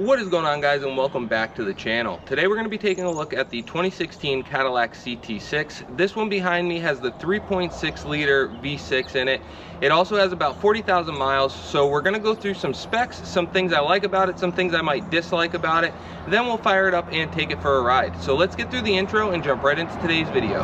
What is going on guys and welcome back to the channel. Today we're going to be taking a look at the 2016 Cadillac CT6. This one behind me has the 3.6 liter V6 in it. It also has about 40,000 miles so we're going to go through some specs, some things I like about it, some things I might dislike about it. Then we'll fire it up and take it for a ride. So let's get through the intro and jump right into today's video.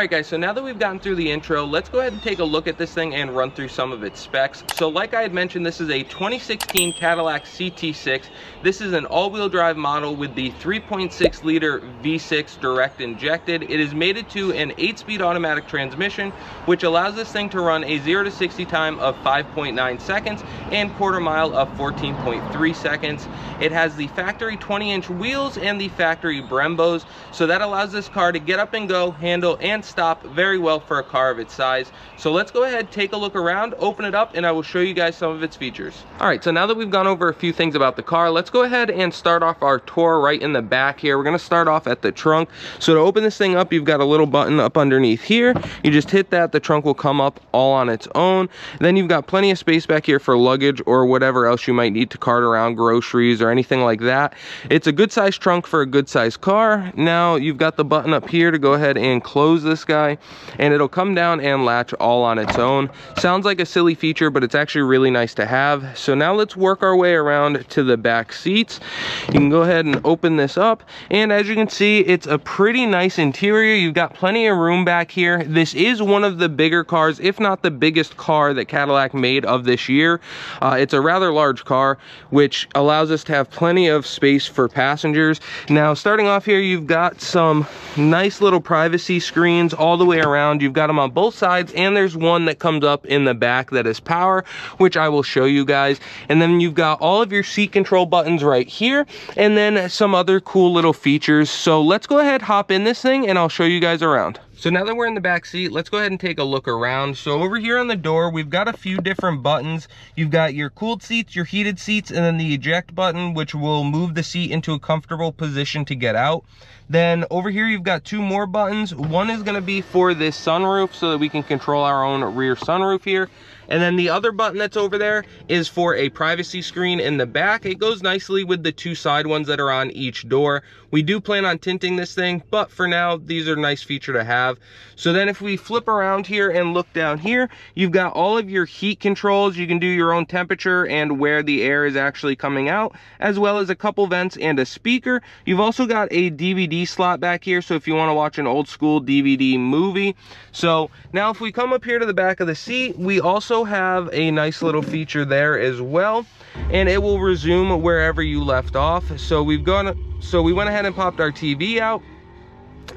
Alright guys, so now that we've gotten through the intro, let's go ahead and take a look at this thing and run through some of its specs. So like I had mentioned, this is a 2016 Cadillac CT6. This is an all-wheel drive model with the 3.6 liter V6 direct injected. It is mated to an 8-speed automatic transmission, which allows this thing to run a 0 to 60 time of 5.9 seconds and quarter mile of 14.3 seconds. It has the factory 20-inch wheels and the factory Brembos, so that allows this car to get up and go, handle, and stop very well for a car of its size. So let's go ahead, take a look around, open it up, and I will show you guys some of its features. All right, so now that we've gone over a few things about the car, let's go ahead and start off our tour right in the back here. We're gonna start off at the trunk. So to open this thing up, you've got a little button up underneath here. You just hit that, the trunk will come up all on its own. Then you've got plenty of space back here for luggage or whatever else you might need to cart around groceries or anything like that. It's a good size trunk for a good size car. Now you've got the button up here to go ahead and close this guy and it'll come down and latch all on its own. Sounds like a silly feature, but it's actually really nice to have. So now let's work our way around to the back seats. You can go ahead and open this up. And as you can see, it's a pretty nice interior. You've got plenty of room back here. This is one of the bigger cars, if not the biggest car that Cadillac made of this year. Uh, it's a rather large car, which allows us to have plenty of space for passengers. Now, starting off here, you've got some nice little privacy screens all the way around. You've got them on both sides and there's one that comes up in the back that is power, which I will show you guys. And then you've got all of your seat control buttons right here and then some other cool little features. So let's go ahead, hop in this thing and I'll show you guys around. So now that we're in the back seat, let's go ahead and take a look around. So over here on the door, we've got a few different buttons. You've got your cooled seats, your heated seats, and then the eject button, which will move the seat into a comfortable position to get out. Then over here, you've got two more buttons. One is gonna be for this sunroof so that we can control our own rear sunroof here. And then the other button that's over there is for a privacy screen in the back. It goes nicely with the two side ones that are on each door. We do plan on tinting this thing, but for now, these are nice feature to have. So then if we flip around here and look down here, you've got all of your heat controls. You can do your own temperature and where the air is actually coming out, as well as a couple vents and a speaker. You've also got a DVD slot back here, so if you wanna watch an old school DVD movie. So now if we come up here to the back of the seat, we also have a nice little feature there as well and it will resume wherever you left off. So we've gone so we went ahead and popped our tv out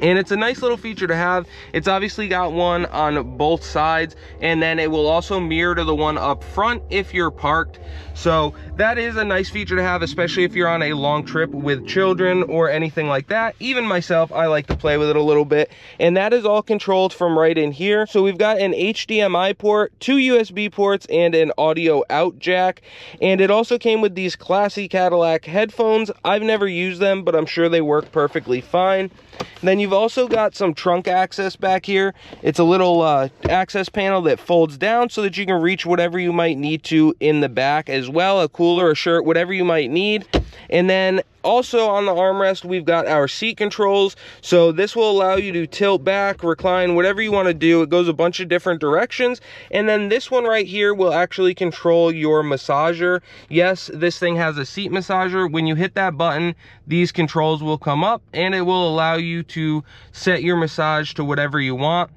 and it's a nice little feature to have. It's obviously got one on both sides and then it will also mirror to the one up front if you're parked. So that is a nice feature to have especially if you're on a long trip with children or anything like that. Even myself i like to play with it a little bit and that is all controlled from right in here. So we've got an hdmi port two usb ports and an audio out jack. And it also came with these classy cadillac headphones. I've never used them but i'm sure they work perfectly fine. And then you've also got some trunk access back here. It's a little uh, access panel that folds down so that you can reach whatever you might need to in the back as well, a cooler, a shirt, whatever you might need. And then also on the armrest, we've got our seat controls. So this will allow you to tilt back, recline, whatever you want to do. It goes a bunch of different directions. And then this one right here will actually control your massager. Yes, this thing has a seat massager. When you hit that button, these controls will come up and it will allow you to set your massage to whatever you want.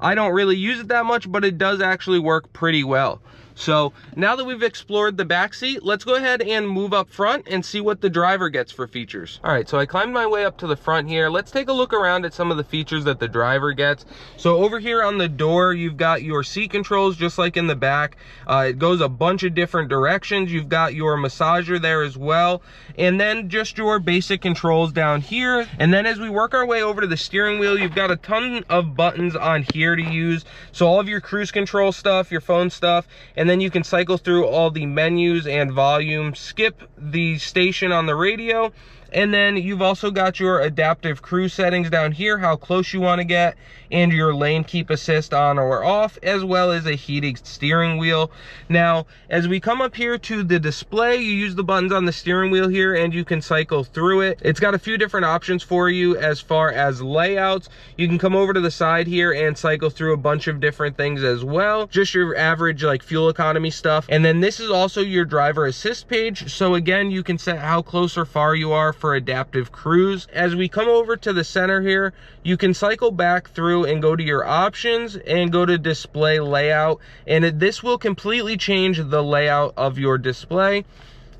I don't really use it that much, but it does actually work pretty well. So now that we've explored the back seat, let's go ahead and move up front and see what the driver gets for features. All right, so I climbed my way up to the front here. Let's take a look around at some of the features that the driver gets. So over here on the door, you've got your seat controls just like in the back. Uh, it goes a bunch of different directions. You've got your massager there as well. And then just your basic controls down here. And then as we work our way over to the steering wheel, you've got a ton of buttons on here to use. So all of your cruise control stuff, your phone stuff, and then you can cycle through all the menus and volume, skip the station on the radio, and then you've also got your adaptive cruise settings down here, how close you want to get, and your lane keep assist on or off, as well as a heated steering wheel. Now, as we come up here to the display, you use the buttons on the steering wheel here and you can cycle through it. It's got a few different options for you as far as layouts. You can come over to the side here and cycle through a bunch of different things as well. Just your average like fuel economy stuff. And then this is also your driver assist page. So again, you can set how close or far you are for adaptive cruise. As we come over to the center here, you can cycle back through and go to your options and go to display layout. And it, this will completely change the layout of your display.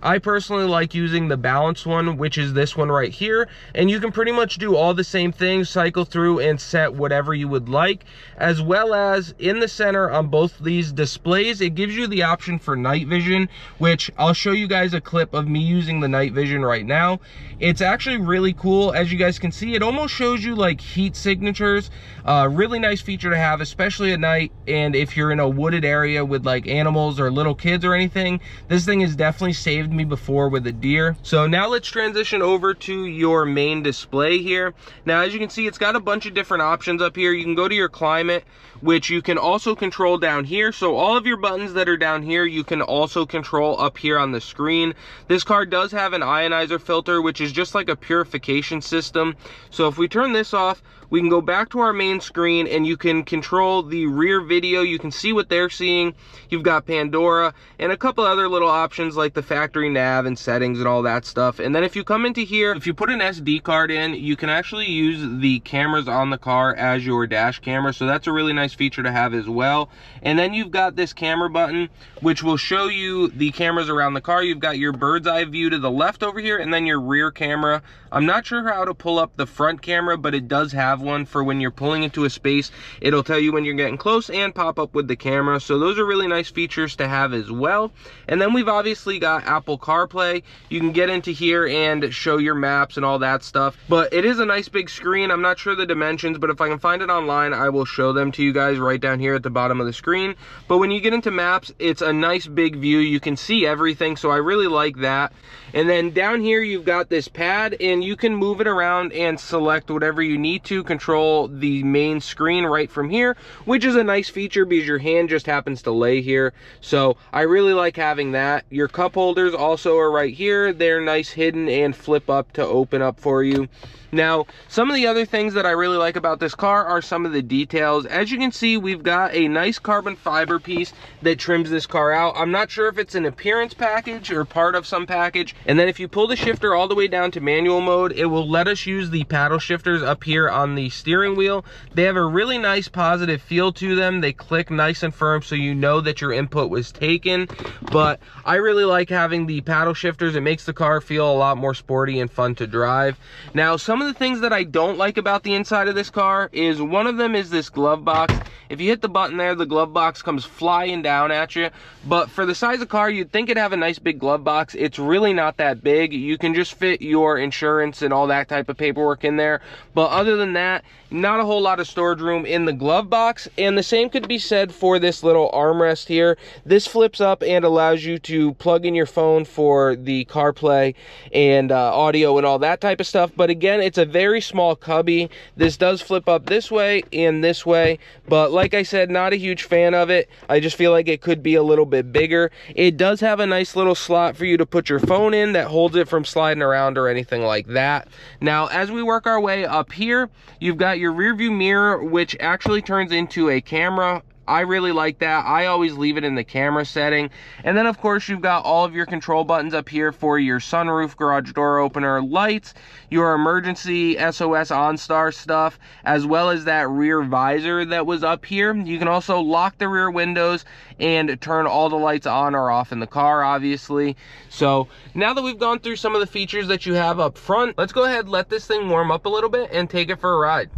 I personally like using the balanced one, which is this one right here. And you can pretty much do all the same things, cycle through and set whatever you would like. As well as in the center on both these displays, it gives you the option for night vision, which I'll show you guys a clip of me using the night vision right now. It's actually really cool. As you guys can see, it almost shows you like heat signatures. Uh, really nice feature to have, especially at night. And if you're in a wooded area with like animals or little kids or anything, this thing is definitely me before with a deer. So now let's transition over to your main display here. Now, as you can see, it's got a bunch of different options up here. You can go to your climate, which you can also control down here. So all of your buttons that are down here, you can also control up here on the screen. This car does have an ionizer filter, which is just like a purification system. So if we turn this off, we can go back to our main screen and you can control the rear video. You can see what they're seeing. You've got Pandora and a couple other little options like the factory nav and settings and all that stuff. And then if you come into here, if you put an SD card in, you can actually use the cameras on the car as your dash camera. So that's a really nice feature to have as well. And then you've got this camera button, which will show you the cameras around the car. You've got your bird's eye view to the left over here and then your rear camera. I'm not sure how to pull up the front camera, but it does have have one for when you're pulling into a space. It'll tell you when you're getting close and pop up with the camera. So those are really nice features to have as well. And then we've obviously got Apple CarPlay. You can get into here and show your maps and all that stuff. But it is a nice big screen. I'm not sure the dimensions, but if I can find it online, I will show them to you guys right down here at the bottom of the screen. But when you get into maps, it's a nice big view. You can see everything, so I really like that. And then down here, you've got this pad, and you can move it around and select whatever you need to control the main screen right from here, which is a nice feature because your hand just happens to lay here. So I really like having that. Your cup holders also are right here. They're nice hidden and flip up to open up for you. Now, some of the other things that I really like about this car are some of the details. As you can see, we've got a nice carbon fiber piece that trims this car out. I'm not sure if it's an appearance package or part of some package. And then if you pull the shifter all the way down to manual mode, it will let us use the paddle shifters up here on the steering wheel. They have a really nice positive feel to them. They click nice and firm so you know that your input was taken. But I really like having the paddle shifters. It makes the car feel a lot more sporty and fun to drive. Now, some some of the things that I don't like about the inside of this car is one of them is this glove box. If you hit the button there, the glove box comes flying down at you. But for the size of car, you'd think it'd have a nice big glove box. It's really not that big. You can just fit your insurance and all that type of paperwork in there. But other than that, not a whole lot of storage room in the glove box. And the same could be said for this little armrest here. This flips up and allows you to plug in your phone for the CarPlay and uh, audio and all that type of stuff. But again, it's a very small cubby. This does flip up this way and this way. But like I said, not a huge fan of it. I just feel like it could be a little bit bigger. It does have a nice little slot for you to put your phone in that holds it from sliding around or anything like that. Now, as we work our way up here, you've got your rear view mirror, which actually turns into a camera I really like that. I always leave it in the camera setting. And then of course you've got all of your control buttons up here for your sunroof, garage door opener, lights, your emergency SOS OnStar stuff, as well as that rear visor that was up here. You can also lock the rear windows and turn all the lights on or off in the car, obviously. So now that we've gone through some of the features that you have up front, let's go ahead, let this thing warm up a little bit and take it for a ride.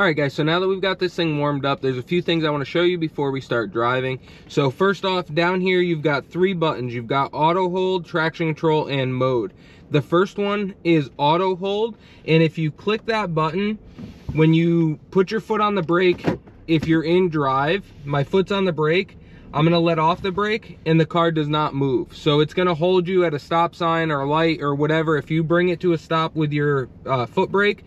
All right, guys, so now that we've got this thing warmed up, there's a few things I want to show you before we start driving. So first off, down here, you've got three buttons. You've got auto hold, traction control, and mode. The first one is auto hold, and if you click that button, when you put your foot on the brake, if you're in drive, my foot's on the brake, I'm gonna let off the brake and the car does not move. So it's gonna hold you at a stop sign or a light or whatever. If you bring it to a stop with your uh, foot brake,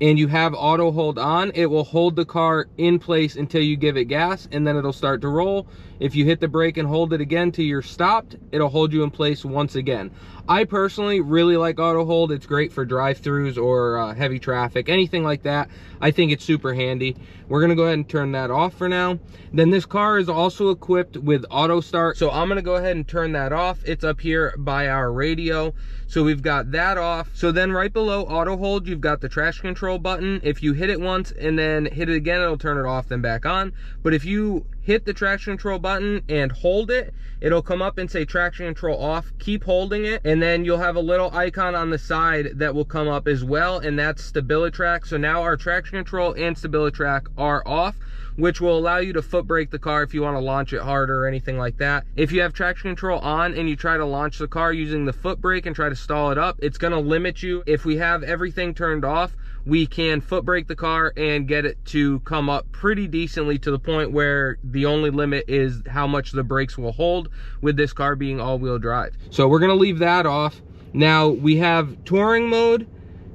and you have auto hold on, it will hold the car in place until you give it gas and then it'll start to roll. If you hit the brake and hold it again till you're stopped, it'll hold you in place once again. I personally really like auto hold. It's great for drive-throughs or uh, heavy traffic, anything like that. I think it's super handy. We're gonna go ahead and turn that off for now. Then this car is also equipped with auto start. So I'm gonna go ahead and turn that off. It's up here by our radio. So we've got that off. So then right below auto hold, you've got the trash control button. If you hit it once and then hit it again, it'll turn it off then back on. But if you hit the traction control button and hold it, it'll come up and say traction control off. Keep holding it and then you'll have a little icon on the side that will come up as well and that's StabiliTrak. So now our traction control and StabiliTrak are off which will allow you to foot brake the car if you want to launch it harder or anything like that. If you have traction control on and you try to launch the car using the foot brake and try to stall it up, it's going to limit you. If we have everything turned off, we can foot brake the car and get it to come up pretty decently to the point where the only limit is how much the brakes will hold with this car being all-wheel drive. So we're going to leave that off. Now we have touring mode,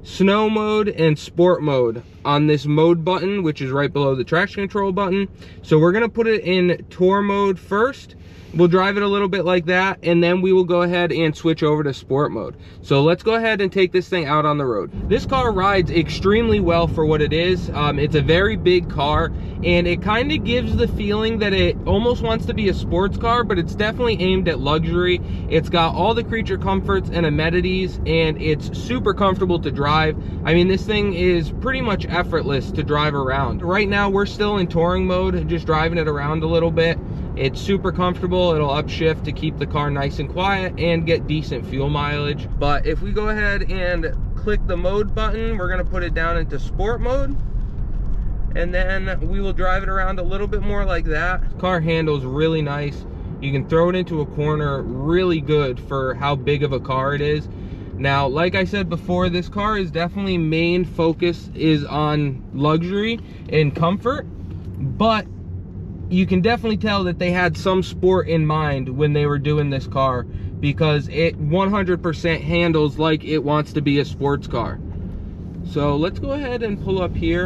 snow mode, and sport mode on this mode button, which is right below the traction control button. So we're gonna put it in tour mode first We'll drive it a little bit like that, and then we will go ahead and switch over to sport mode. So let's go ahead and take this thing out on the road. This car rides extremely well for what it is. Um, it's a very big car, and it kind of gives the feeling that it almost wants to be a sports car, but it's definitely aimed at luxury. It's got all the creature comforts and amenities, and it's super comfortable to drive. I mean, this thing is pretty much effortless to drive around. Right now, we're still in touring mode, just driving it around a little bit. It's super comfortable. It'll upshift to keep the car nice and quiet and get decent fuel mileage. But if we go ahead and click the mode button, we're gonna put it down into sport mode. And then we will drive it around a little bit more like that. Car handles really nice. You can throw it into a corner really good for how big of a car it is. Now, like I said before, this car is definitely main focus is on luxury and comfort, but you can definitely tell that they had some sport in mind when they were doing this car because it 100% handles like it wants to be a sports car. So let's go ahead and pull up here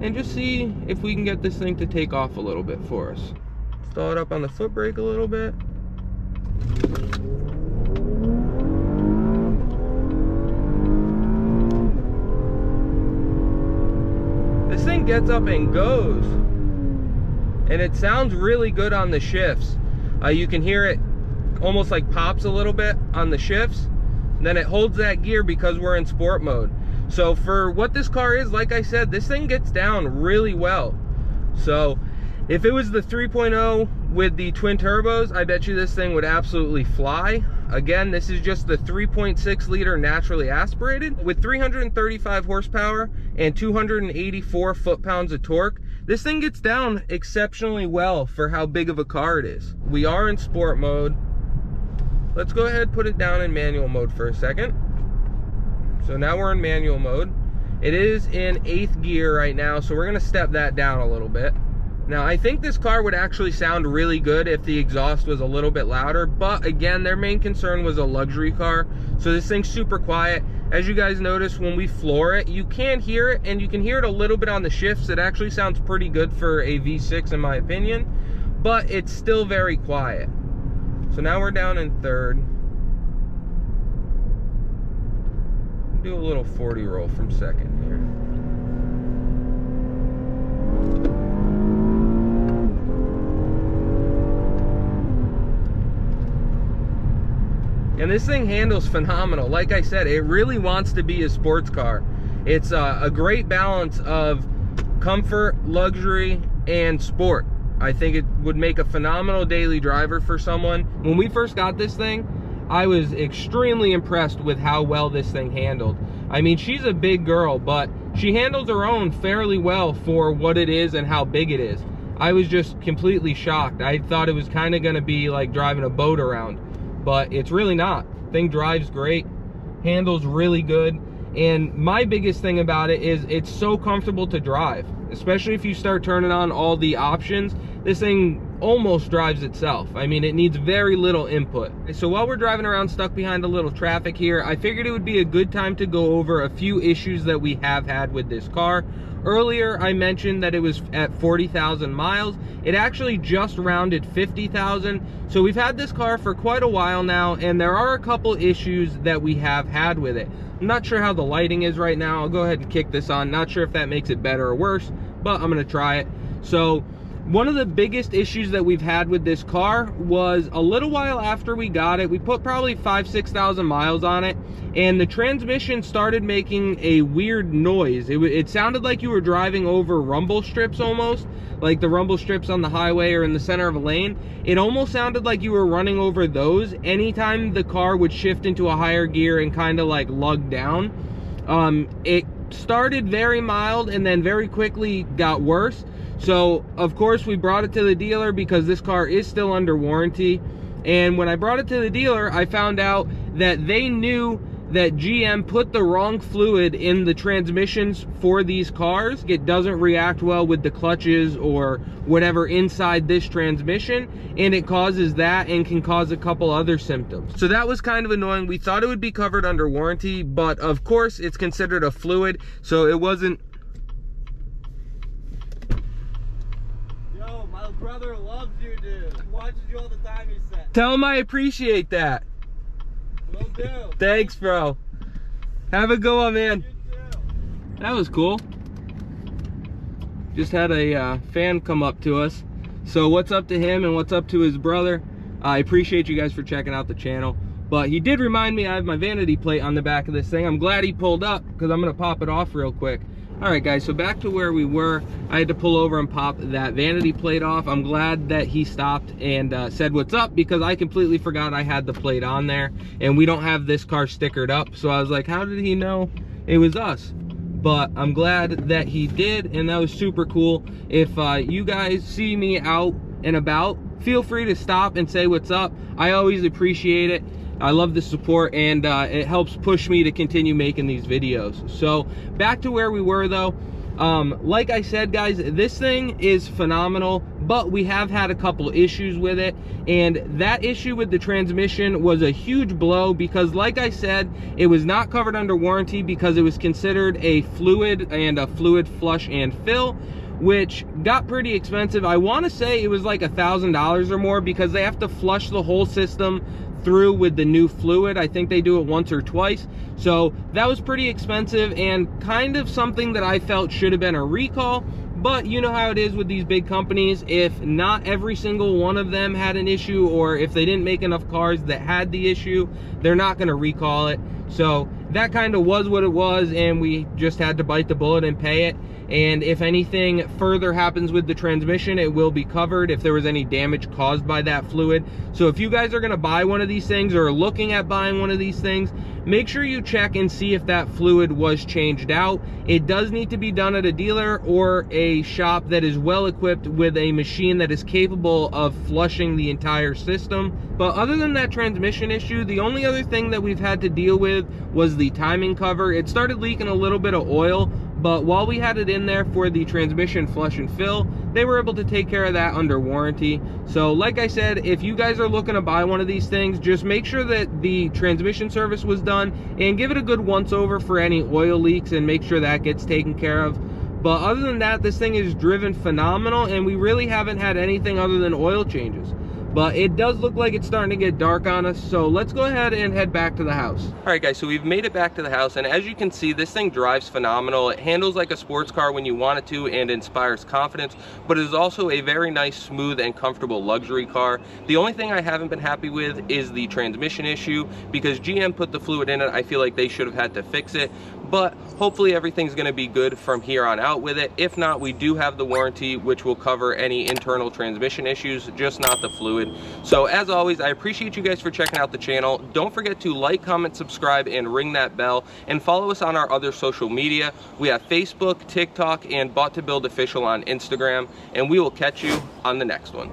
and just see if we can get this thing to take off a little bit for us. Stall it up on the foot brake a little bit. This thing gets up and goes and it sounds really good on the shifts. Uh, you can hear it almost like pops a little bit on the shifts. Then it holds that gear because we're in sport mode. So for what this car is, like I said, this thing gets down really well. So if it was the 3.0 with the twin turbos, I bet you this thing would absolutely fly. Again, this is just the 3.6 liter naturally aspirated with 335 horsepower and 284 foot-pounds of torque. This thing gets down exceptionally well for how big of a car it is. We are in sport mode. Let's go ahead put it down in manual mode for a second. So now we're in manual mode. It is in eighth gear right now, so we're gonna step that down a little bit. Now, I think this car would actually sound really good if the exhaust was a little bit louder, but again, their main concern was a luxury car, so this thing's super quiet. As you guys notice, when we floor it, you can hear it, and you can hear it a little bit on the shifts. It actually sounds pretty good for a V6 in my opinion, but it's still very quiet. So now we're down in third. Do a little 40 roll from second here. And this thing handles phenomenal. Like I said, it really wants to be a sports car. It's a, a great balance of comfort, luxury, and sport. I think it would make a phenomenal daily driver for someone. When we first got this thing, I was extremely impressed with how well this thing handled. I mean, she's a big girl, but she handles her own fairly well for what it is and how big it is. I was just completely shocked. I thought it was kind of going to be like driving a boat around, but it's really not. Thing drives great, handles really good, and my biggest thing about it is it's so comfortable to drive, especially if you start turning on all the options. This thing almost drives itself. I mean, it needs very little input. So while we're driving around stuck behind a little traffic here, I figured it would be a good time to go over a few issues that we have had with this car. Earlier, I mentioned that it was at 40,000 miles. It actually just rounded 50,000. So we've had this car for quite a while now, and there are a couple issues that we have had with it. I'm not sure how the lighting is right now. I'll go ahead and kick this on. Not sure if that makes it better or worse, but I'm gonna try it. So one of the biggest issues that we've had with this car was a little while after we got it, we put probably five, 6,000 miles on it, and the transmission started making a weird noise. It, it sounded like you were driving over rumble strips almost, like the rumble strips on the highway or in the center of a lane. It almost sounded like you were running over those anytime the car would shift into a higher gear and kind of like lug down. Um, it started very mild and then very quickly got worse so, of course, we brought it to the dealer because this car is still under warranty. And when I brought it to the dealer, I found out that they knew that GM put the wrong fluid in the transmissions for these cars. It doesn't react well with the clutches or whatever inside this transmission and it causes that and can cause a couple other symptoms. So that was kind of annoying. We thought it would be covered under warranty, but of course it's considered a fluid, so it wasn't brother loves you, dude. He watches you all the time, he said. Tell him I appreciate that. Will do. Thanks, bro. Have a good one, man. That was cool. Just had a uh, fan come up to us. So what's up to him and what's up to his brother? I appreciate you guys for checking out the channel. But he did remind me I have my vanity plate on the back of this thing. I'm glad he pulled up because I'm going to pop it off real quick. All right, guys, so back to where we were. I had to pull over and pop that vanity plate off. I'm glad that he stopped and uh, said what's up because I completely forgot I had the plate on there and we don't have this car stickered up. So I was like, how did he know it was us? But I'm glad that he did and that was super cool. If uh, you guys see me out and about, feel free to stop and say what's up. I always appreciate it. I love the support and uh, it helps push me to continue making these videos. So back to where we were though. Um, like I said, guys, this thing is phenomenal, but we have had a couple issues with it. And that issue with the transmission was a huge blow because like I said, it was not covered under warranty because it was considered a fluid and a fluid flush and fill which got pretty expensive. I want to say it was like a thousand dollars or more because they have to flush the whole system through with the new fluid. I think they do it once or twice. So that was pretty expensive and kind of something that I felt should have been a recall. But you know how it is with these big companies. If not every single one of them had an issue or if they didn't make enough cars that had the issue, they're not going to recall it. So that kind of was what it was and we just had to bite the bullet and pay it. And if anything further happens with the transmission it will be covered if there was any damage caused by that fluid. So if you guys are going to buy one of these things or are looking at buying one of these things make sure you check and see if that fluid was changed out. It does need to be done at a dealer or a shop that is well equipped with a machine that is capable of flushing the entire system. But other than that transmission issue the only other thing that we've had to deal with was the timing cover. It started leaking a little bit of oil but while we had it in there for the transmission flush and fill, they were able to take care of that under warranty. So like I said, if you guys are looking to buy one of these things, just make sure that the transmission service was done and give it a good once over for any oil leaks and make sure that gets taken care of. But other than that, this thing is driven phenomenal and we really haven't had anything other than oil changes. But it does look like it's starting to get dark on us so let's go ahead and head back to the house. All right guys so we've made it back to the house and as you can see this thing drives phenomenal. It handles like a sports car when you want it to and inspires confidence but it is also a very nice smooth and comfortable luxury car. The only thing i haven't been happy with is the transmission issue because gm put the fluid in it. I feel like they should have had to fix it but hopefully everything's gonna be good from here on out with it. If not, we do have the warranty, which will cover any internal transmission issues, just not the fluid. So as always, I appreciate you guys for checking out the channel. Don't forget to like, comment, subscribe, and ring that bell, and follow us on our other social media. We have Facebook, TikTok, and Bought to Build Official on Instagram, and we will catch you on the next one.